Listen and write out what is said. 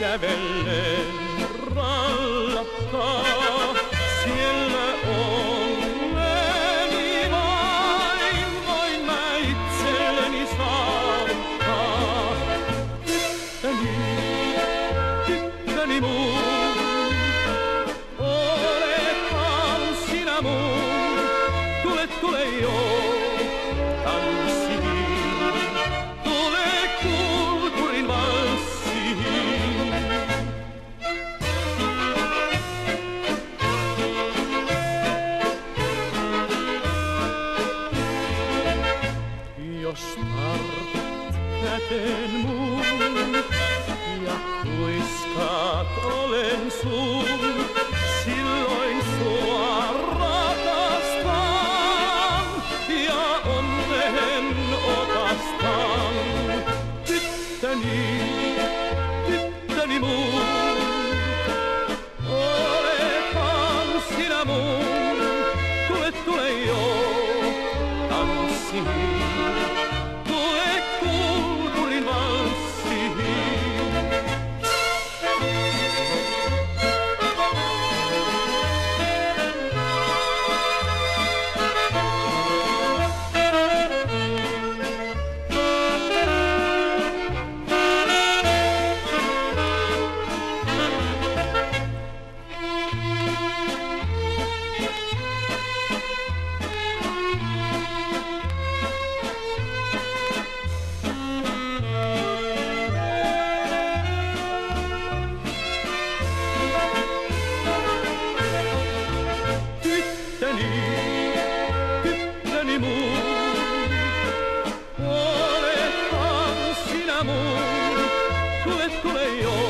gavelle, ralapa, nostat käten mun ja kuiskat olen sun. Cuore tan sin amor, tú eres tu go.